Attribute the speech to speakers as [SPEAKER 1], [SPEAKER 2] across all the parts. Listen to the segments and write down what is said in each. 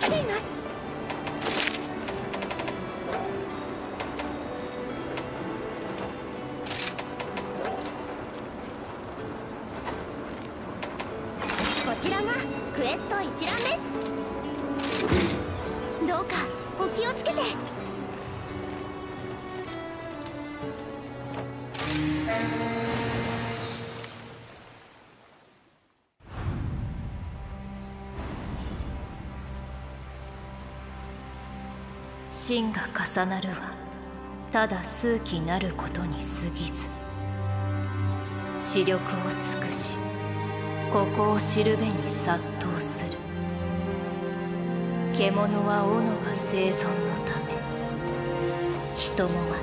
[SPEAKER 1] 来ています。こちらがクエスト一覧です。どうかお気をつけて。
[SPEAKER 2] 真が重なるはただ数奇なることに過ぎず。視力を尽くしここを知るべに殺到する。獣は斧が生存のため。人もま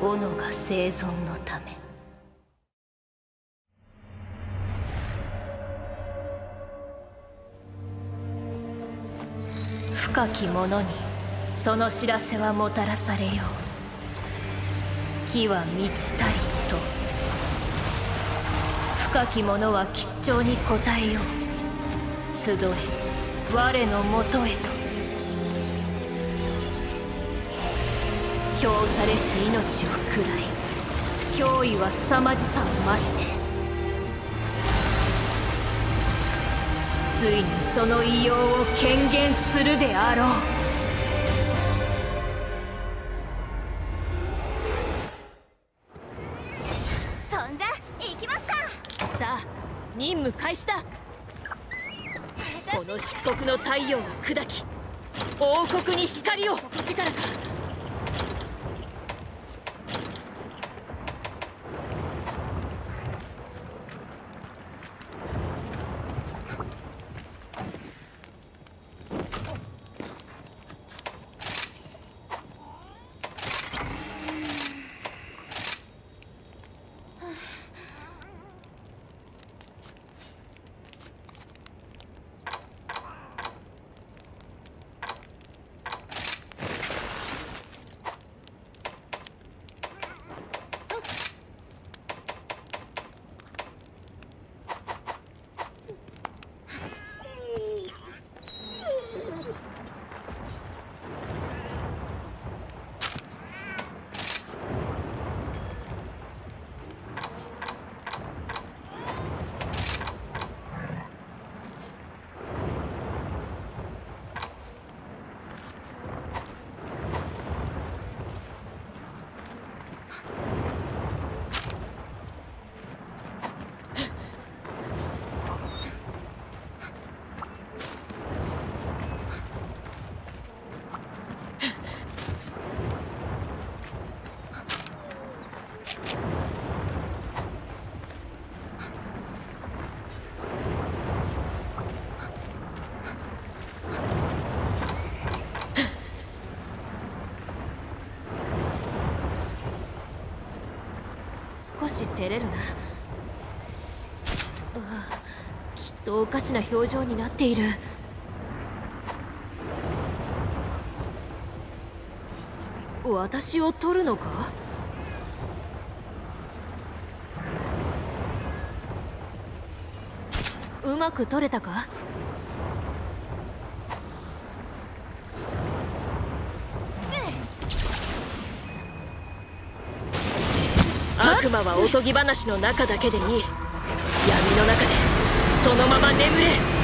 [SPEAKER 2] た斧が生存のため。深き者にその知らせはもたらされよう。木は満ちたりと。深き者は吉兆に応えよう。集え我のもとへと。評されし命を喰らい脅威は凄まじさを増して。ついにその異様を権限するであろう。太陽が砕き王国に光を。力か少し照れるな。きっとおかしな表情になっている。私を取るのか？うまく取れたか？悪魔はおとぎ話の中だけでいい。闇の中でそのまま眠れ。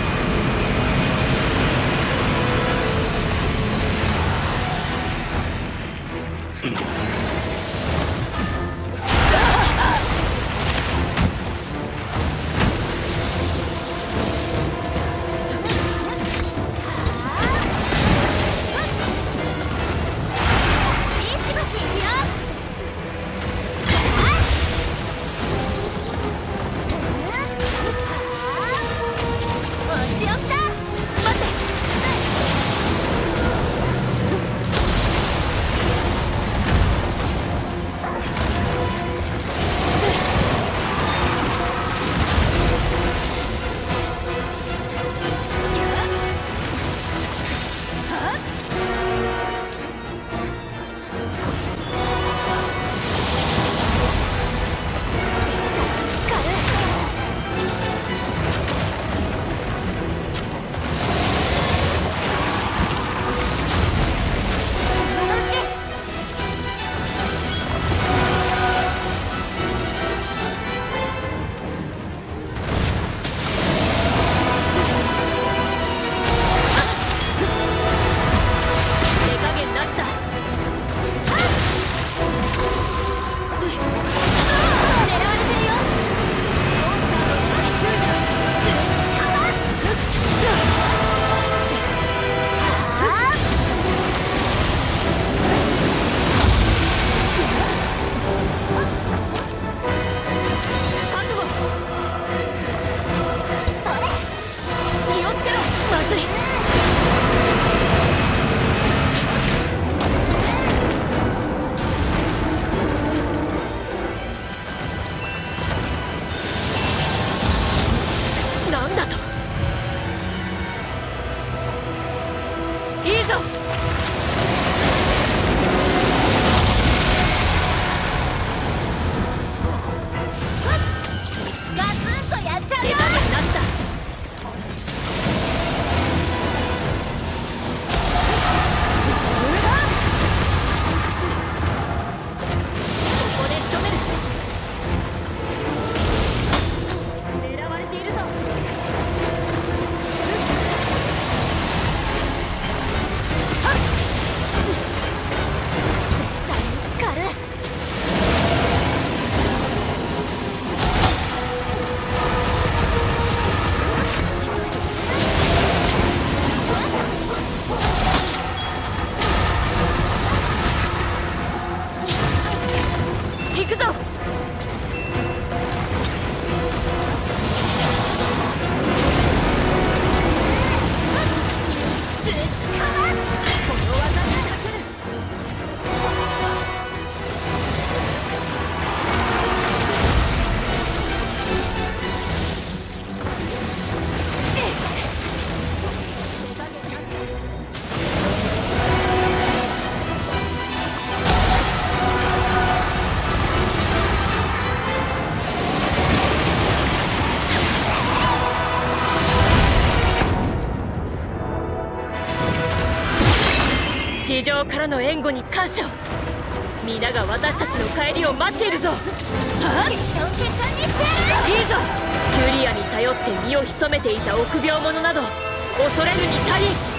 [SPEAKER 3] 地上からの援護に感謝を。皆が私たちの帰りを待っているぞ。はあ
[SPEAKER 1] ケチョンケチョンにして
[SPEAKER 3] いいぞ。キュリアに頼って身を潜めていた臆病者など恐れるに足りん。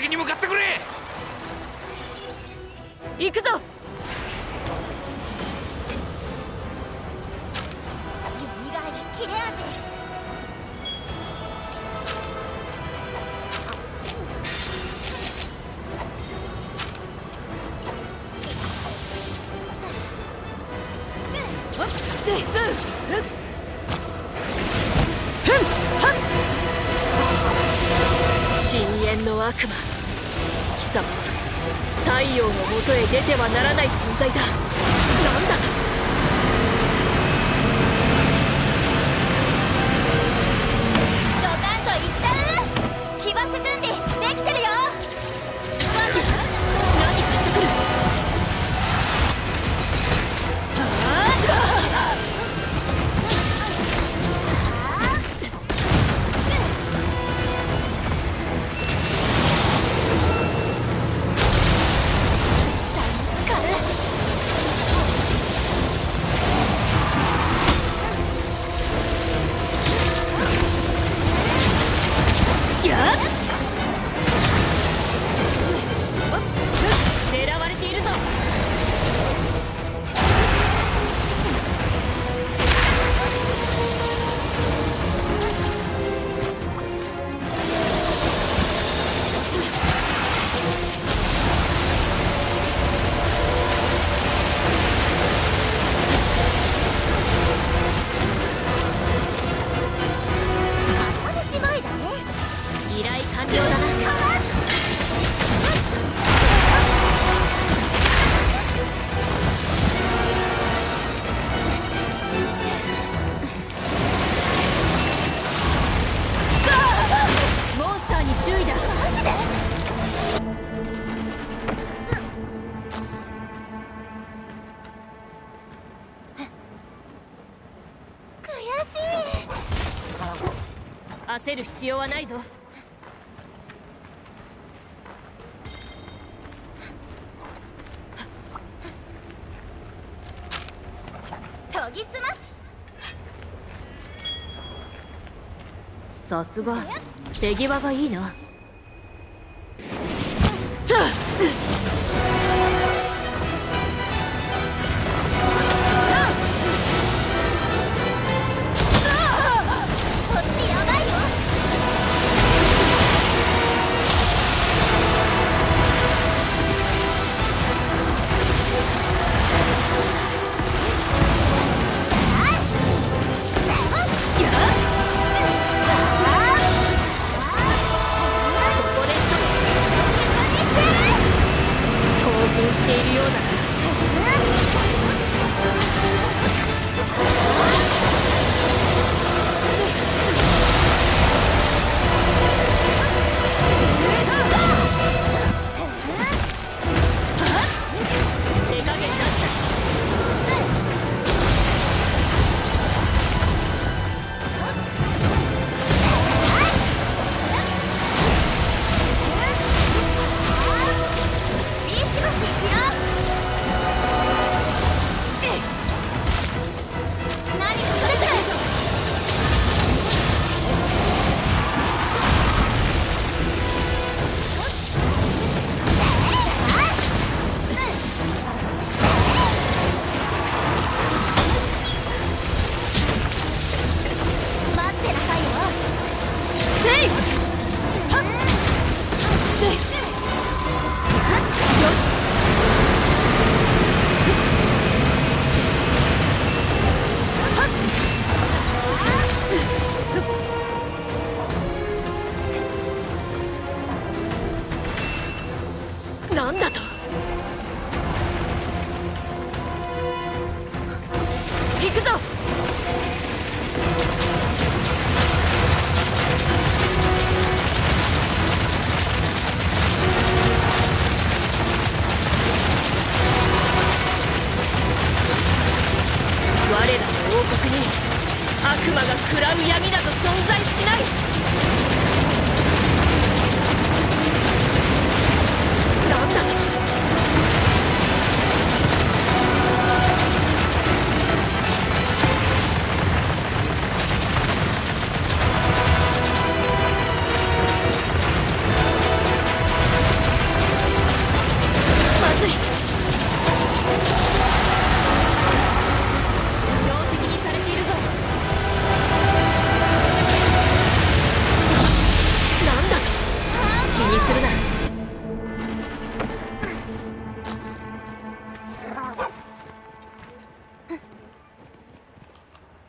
[SPEAKER 3] け
[SPEAKER 1] に
[SPEAKER 3] 向か
[SPEAKER 1] 焦る必要はないぞ。さすが。手際がいいな。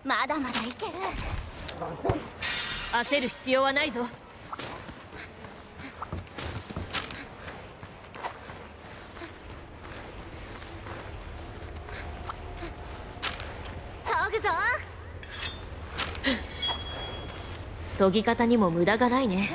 [SPEAKER 1] まだ
[SPEAKER 2] まだいける。
[SPEAKER 1] 焦る必要はないぞ。
[SPEAKER 2] 研
[SPEAKER 1] ぎ方にも無駄がないね、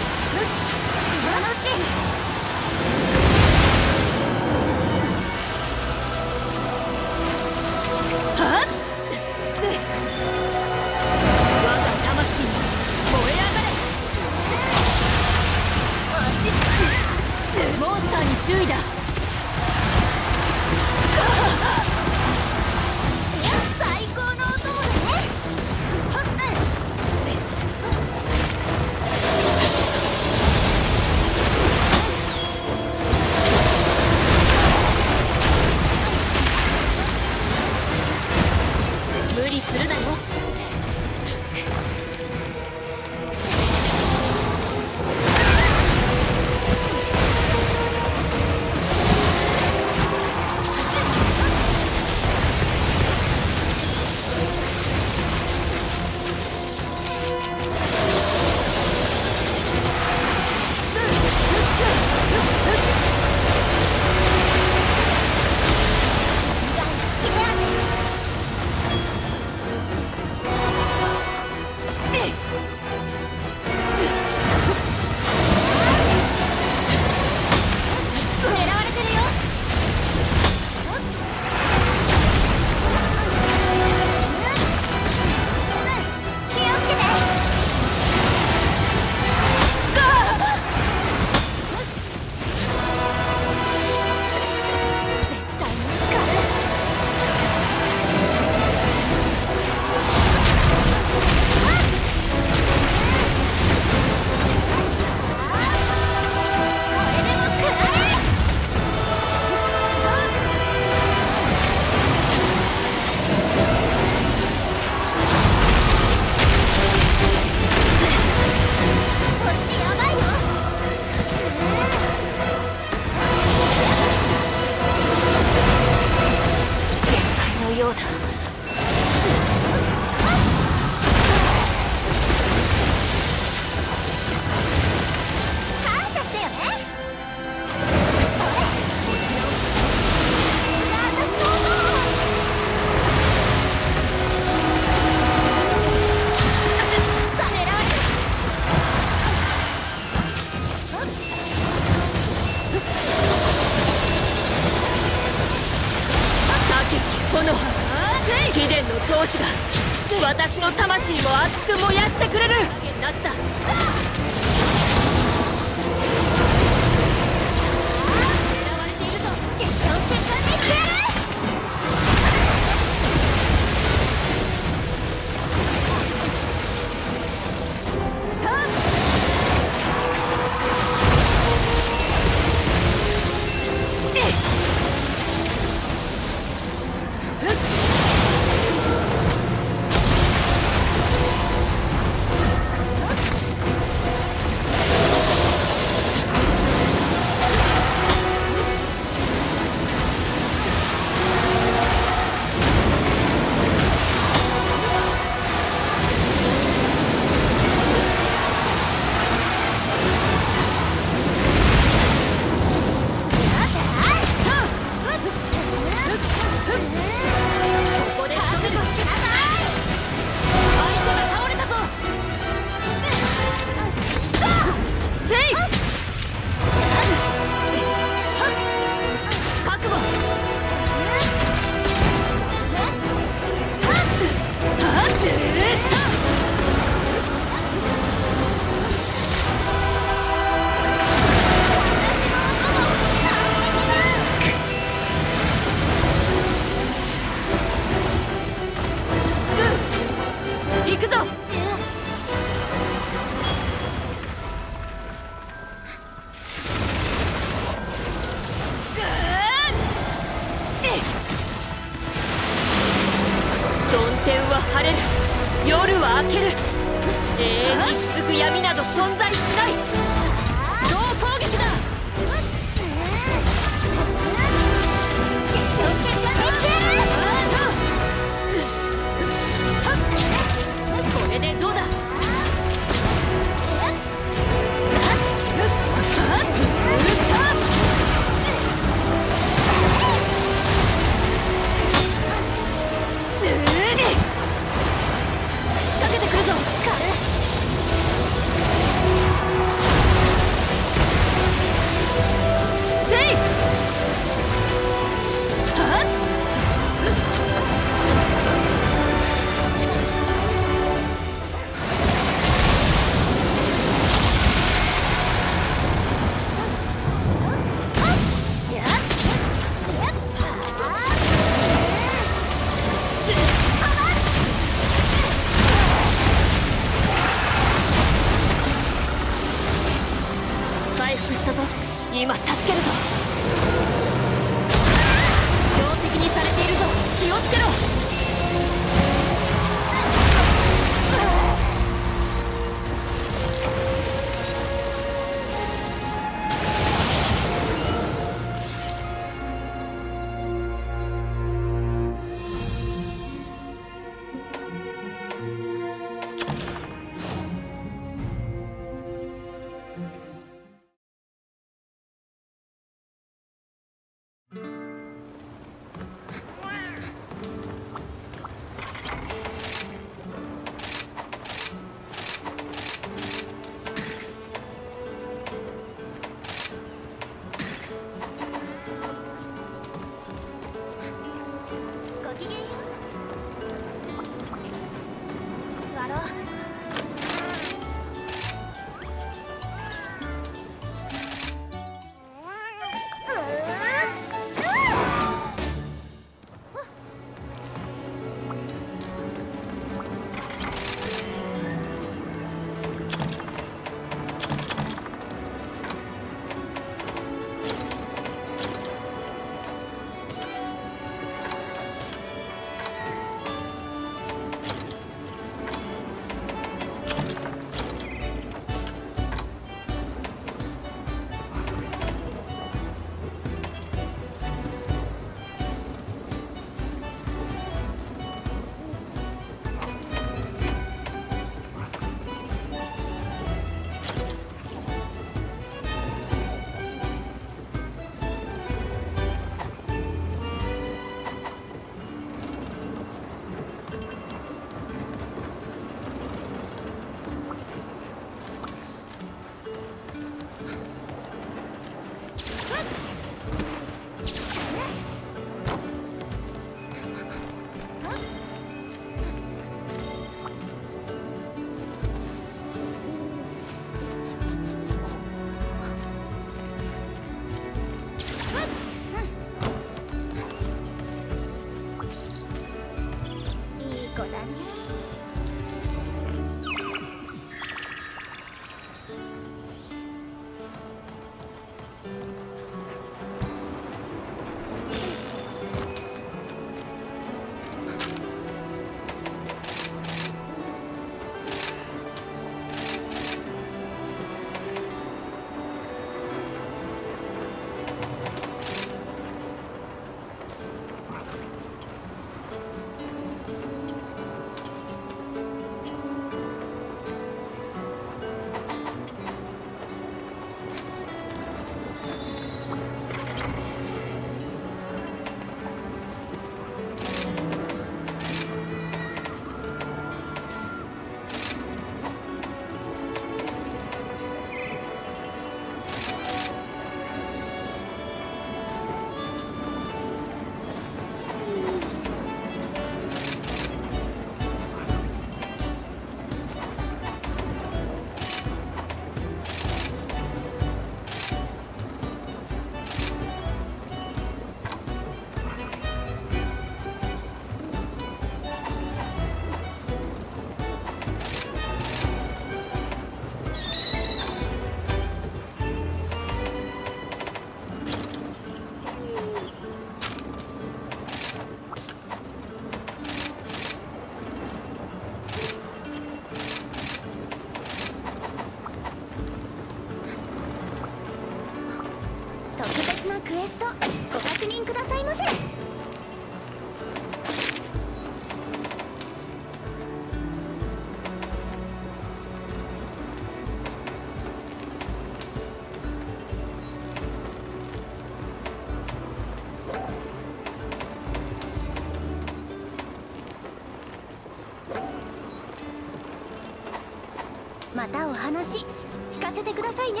[SPEAKER 1] た
[SPEAKER 2] お
[SPEAKER 1] 話聞かせてくださいね。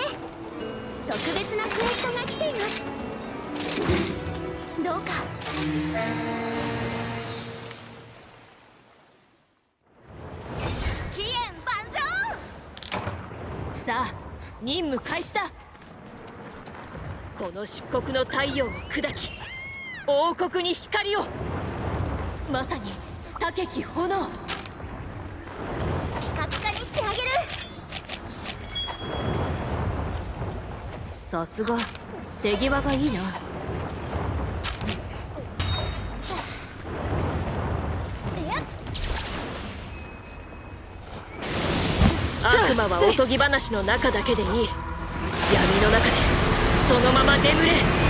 [SPEAKER 1] 特別なクエストが来ています。どうか。期限万丈
[SPEAKER 3] さあ任務開始だ。この漆黒の太陽を砕き王国に光を。まさに高き炎。さすが。手際がいいな。悪魔はおとぎ話の中だけでいい。闇の中でそのまま眠れ。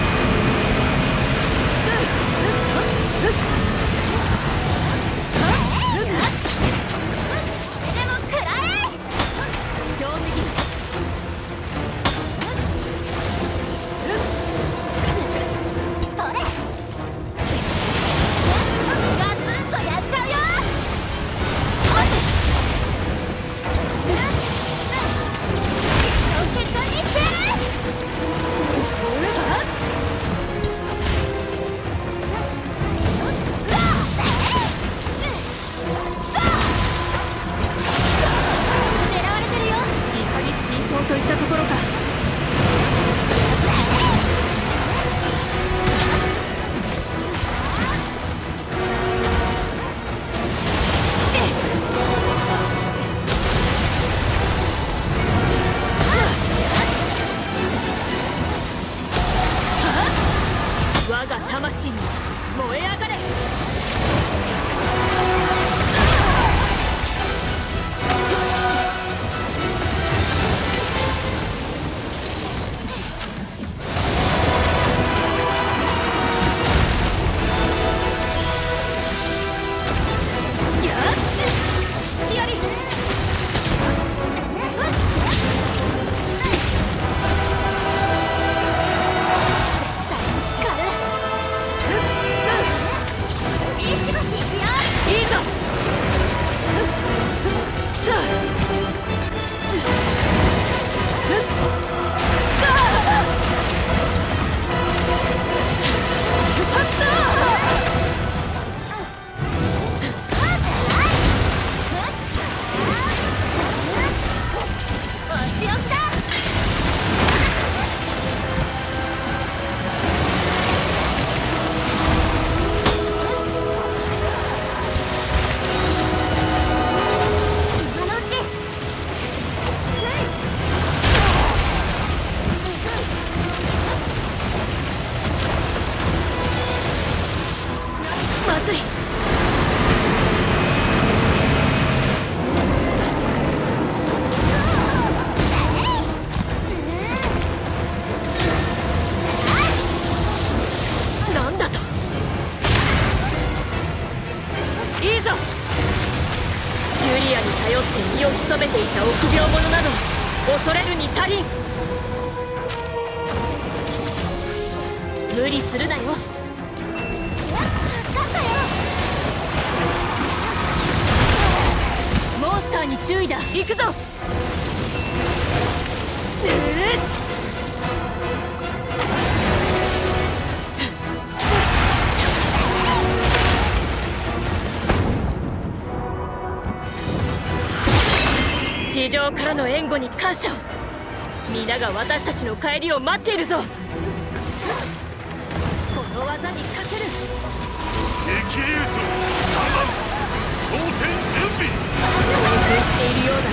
[SPEAKER 3] 燃え上がれ
[SPEAKER 1] か
[SPEAKER 3] らの援護に感謝を。皆が私たちの帰りを待っているぞ。この技にかける。
[SPEAKER 4] 激流層3番装填準備。
[SPEAKER 3] 興奮しているよう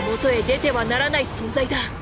[SPEAKER 1] のへ出てはならない存在だ。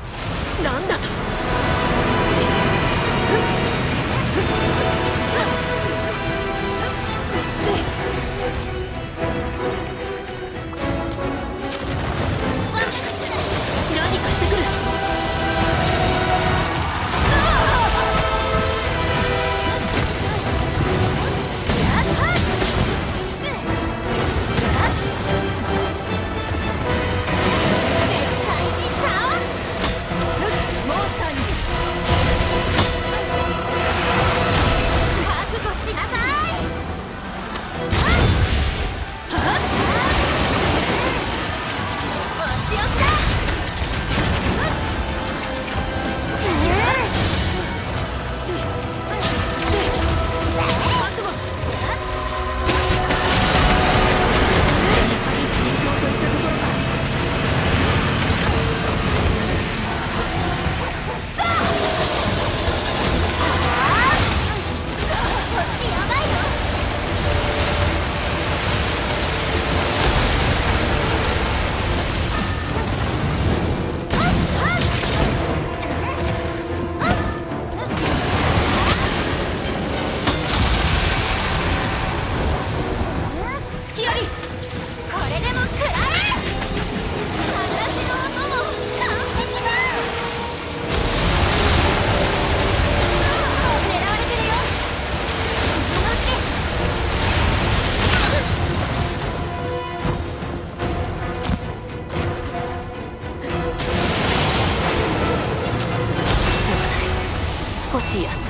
[SPEAKER 1] Mesías.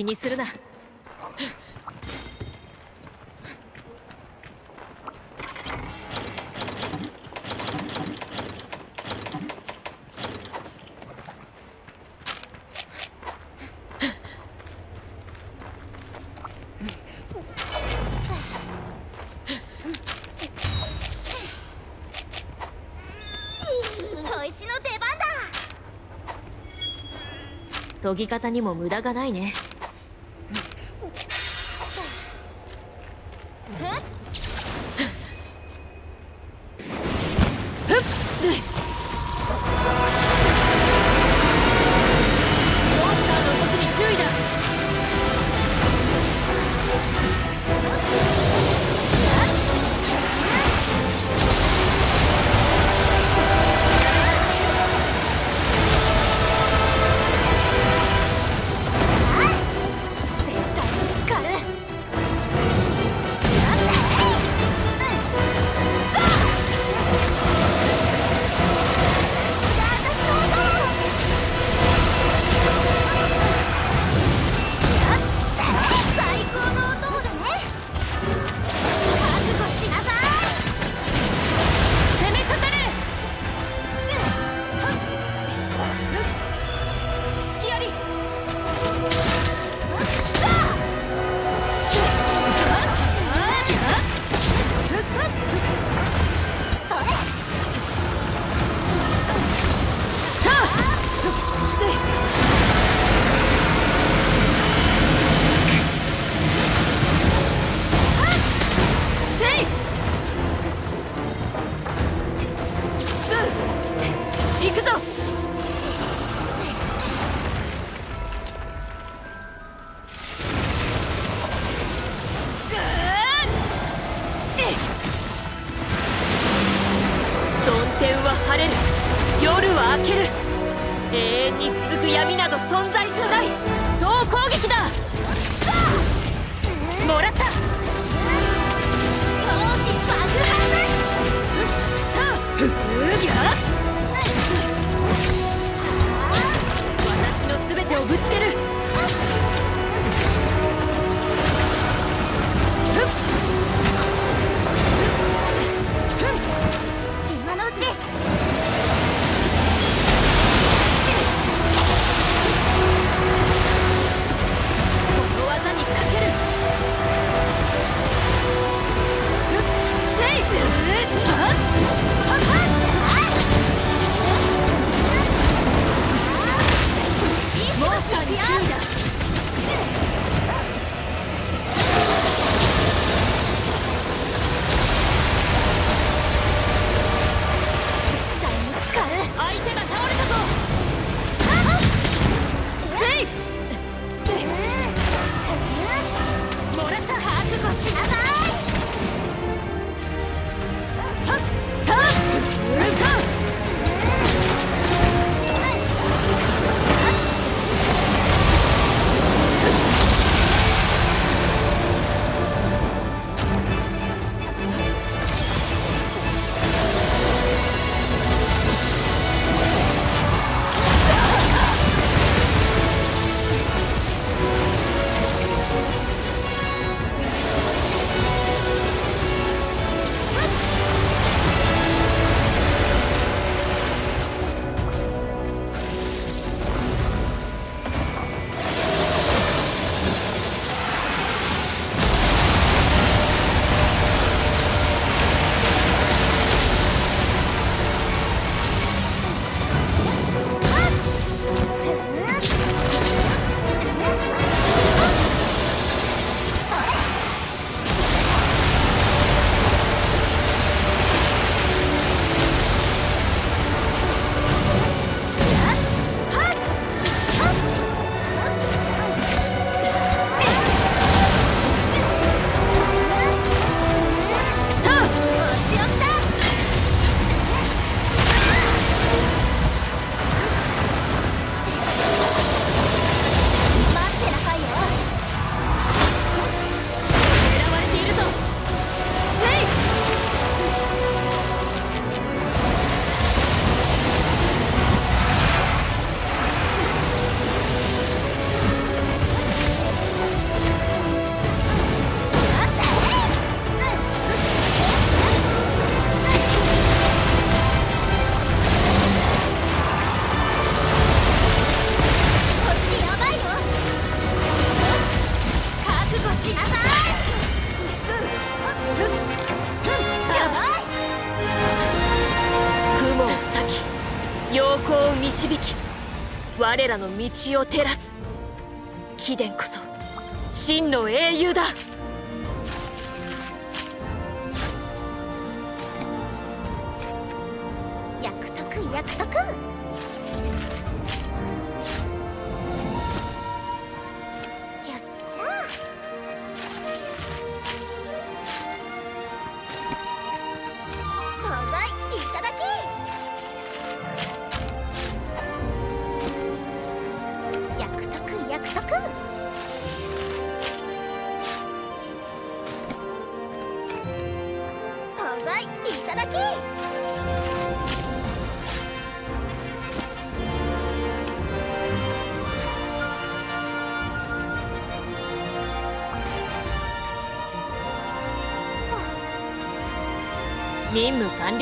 [SPEAKER 1] 気にす
[SPEAKER 5] るな。研ぎ方にも無駄がないね
[SPEAKER 1] 道を照らす。貴殿こそ真の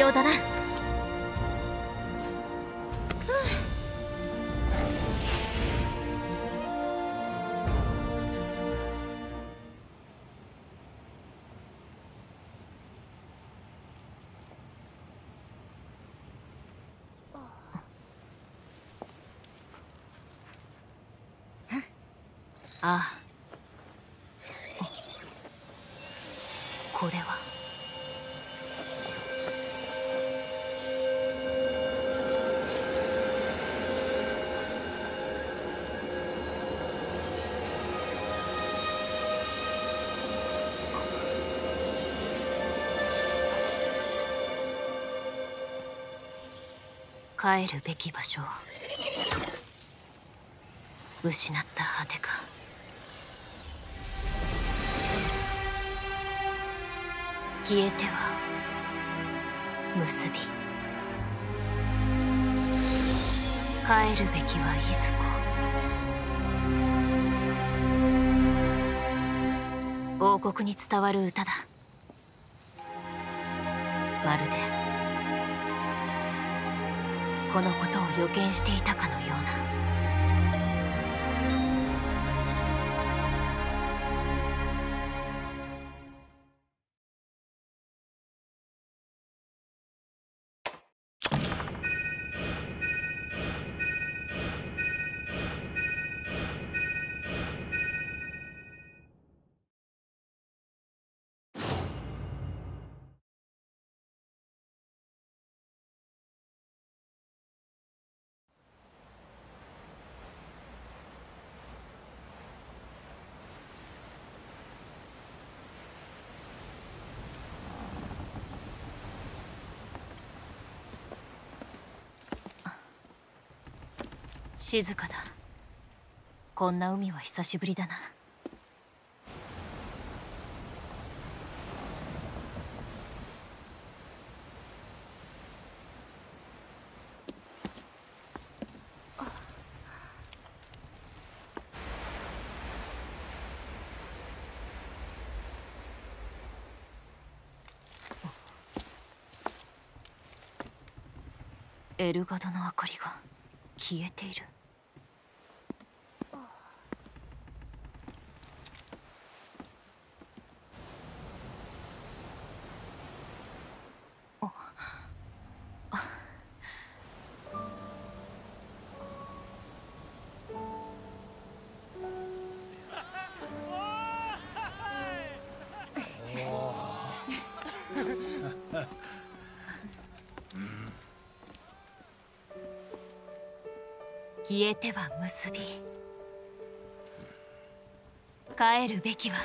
[SPEAKER 2] よだ
[SPEAKER 1] な。
[SPEAKER 5] 帰るべき場所を。失った果てか。消えては。結び。帰るべきはいずこ。王国に伝わる歌だ。まるで。このことを予見していたかのような。静かだ。こんな海は久しぶりだな。エルガドの明かりが消えている。消えては結び。帰るべきは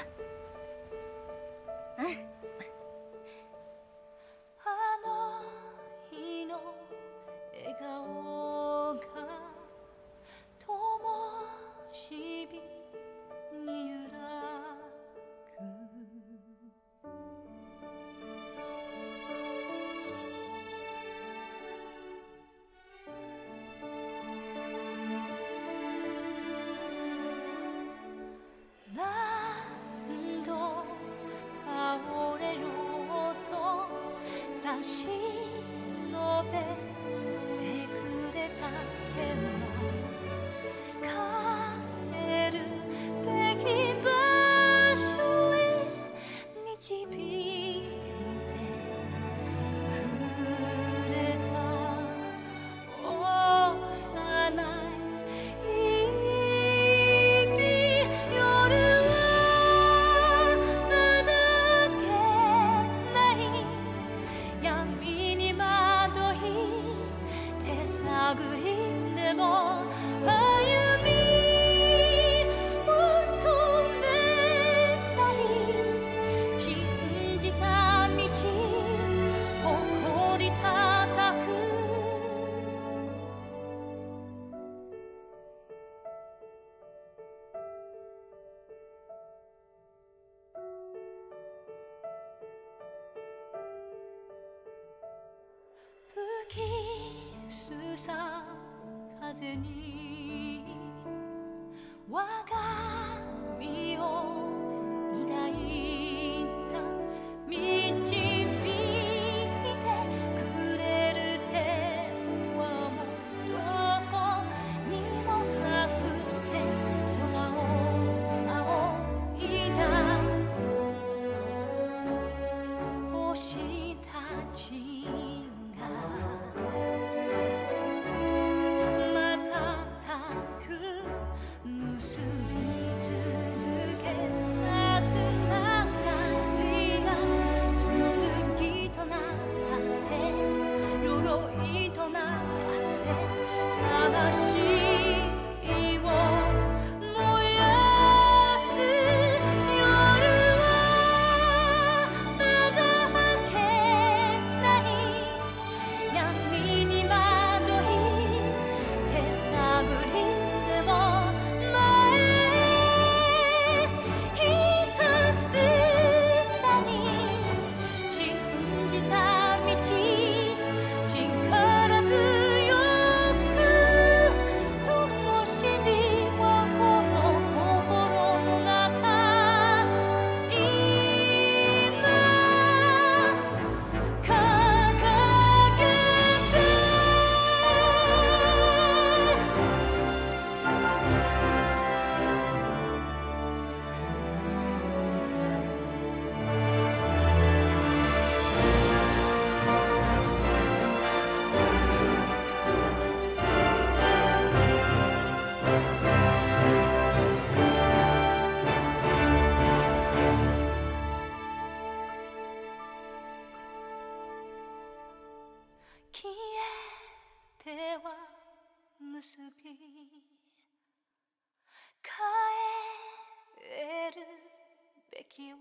[SPEAKER 5] 結び帰るべきは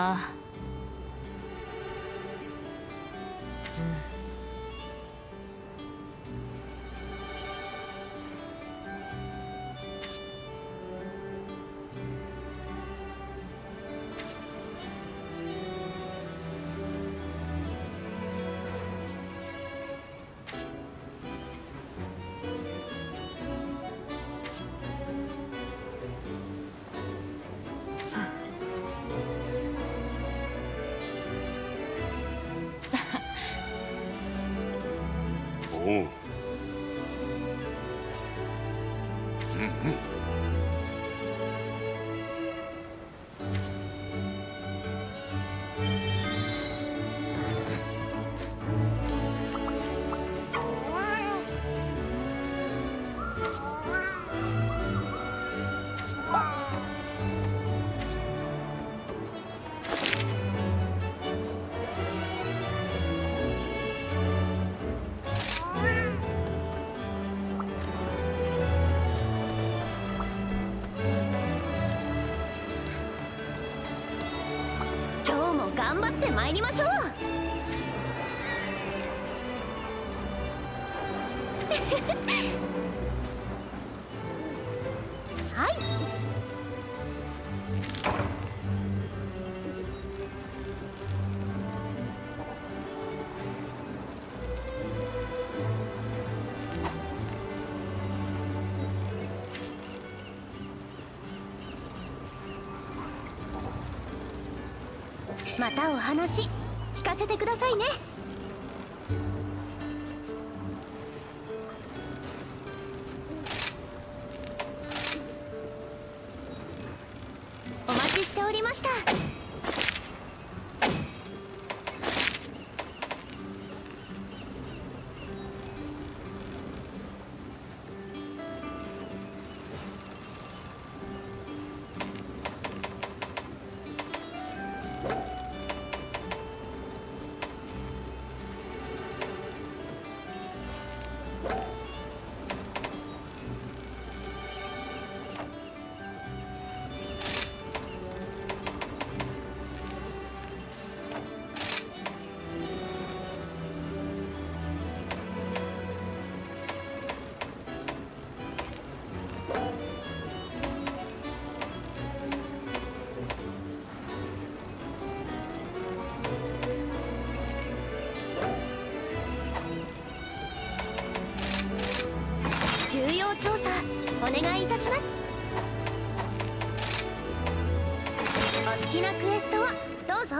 [SPEAKER 5] あ
[SPEAKER 1] 参りましょう。またお話聞かせてくださいね。します。お好きなクエストをどうぞ。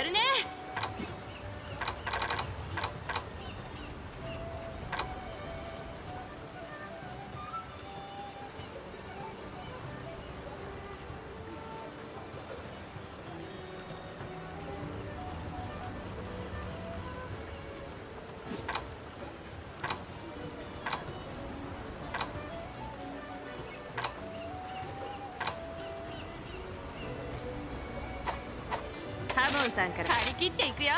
[SPEAKER 5] やるね。さんから。張り切っていくよ。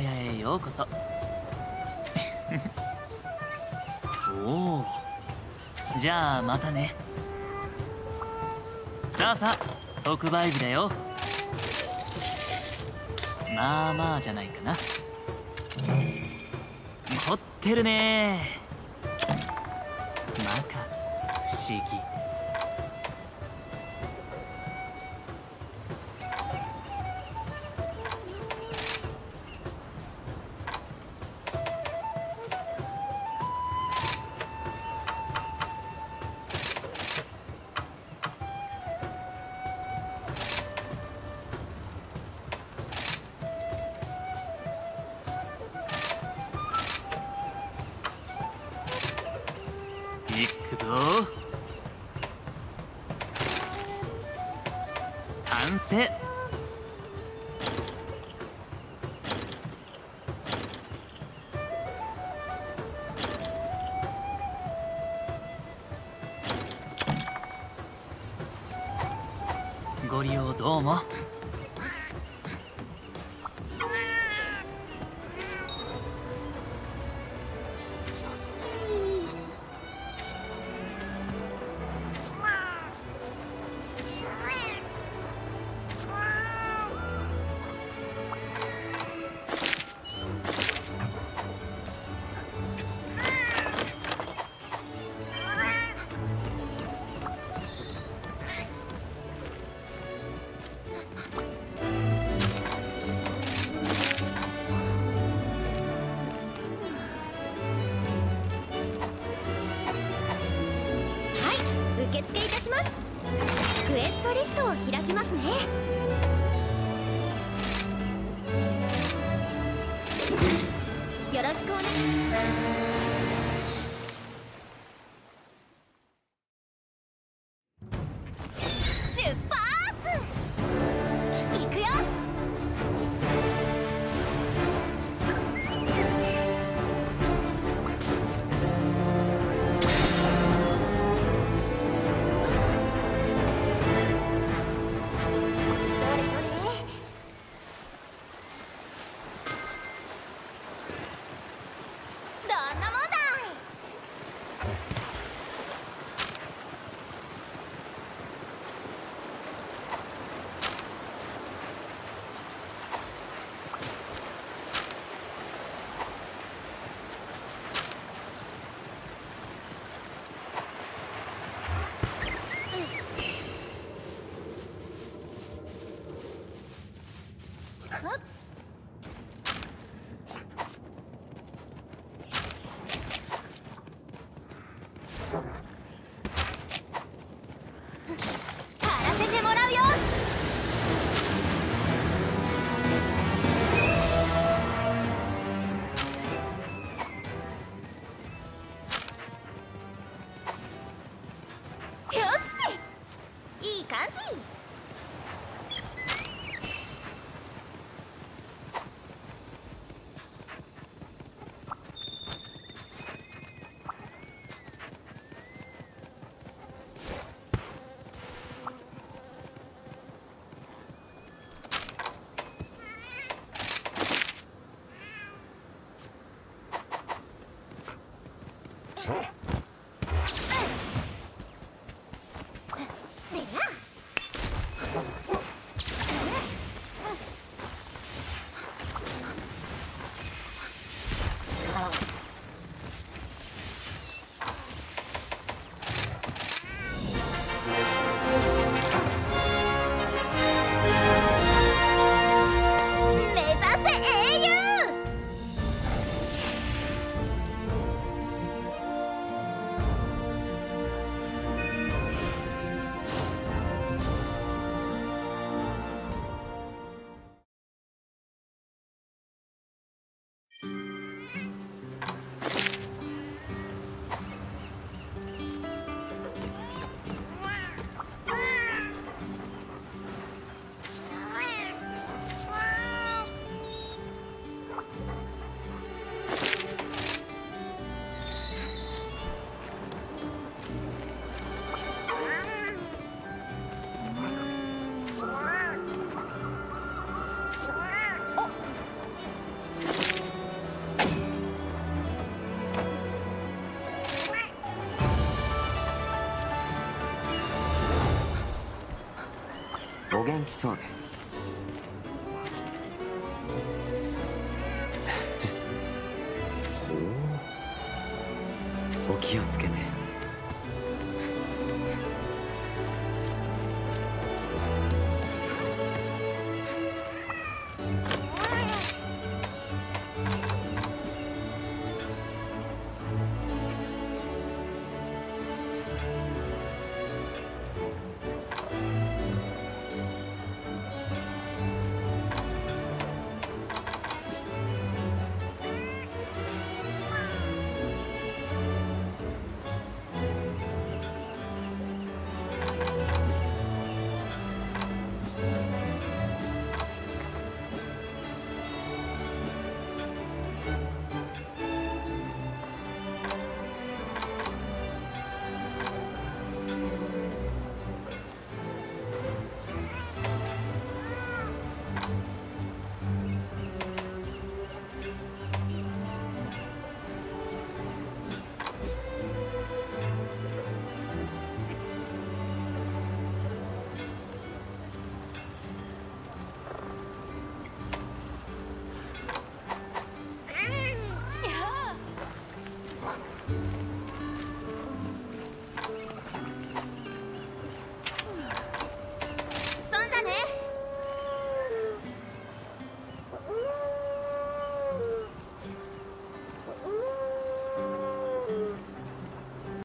[SPEAKER 6] 雑貨屋へようこそ。おおじゃあまたね。さあさあ特売日だよ。まあまあじゃないかな。凝ってるね。まか不思議。ご利用どうも。
[SPEAKER 7] 然来そうで